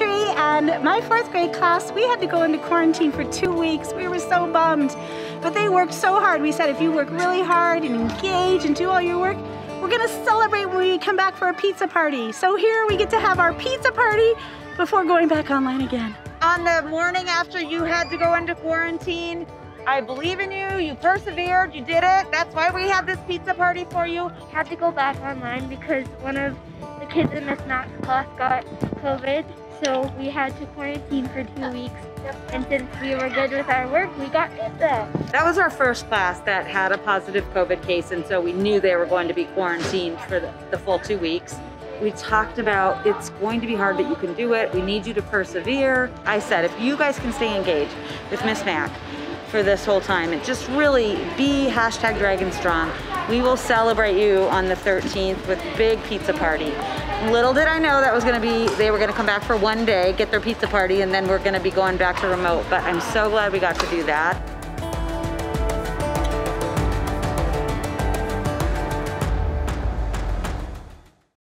elementary and my fourth grade class, we had to go into quarantine for two weeks. We were so bummed, but they worked so hard. We said if you work really hard and engage and do all your work, we're gonna celebrate when we come back for a pizza party. So here we get to have our pizza party before going back online again. On the morning after you had to go into quarantine, I believe in you, you persevered, you did it. That's why we had this pizza party for you. Had to go back online because one of the kids in Miss Knox class got COVID, so we had to quarantine for two weeks. And since we were good with our work, we got pizza. That was our first class that had a positive COVID case, and so we knew they were going to be quarantined for the, the full two weeks. We talked about it's going to be hard, but you can do it. We need you to persevere. I said, if you guys can stay engaged with Miss Mac for this whole time and just really be hashtag Dragon Strong, we will celebrate you on the 13th with big pizza party. Little did I know that was gonna be, they were gonna come back for one day, get their pizza party, and then we're gonna be going back to remote. But I'm so glad we got to do that.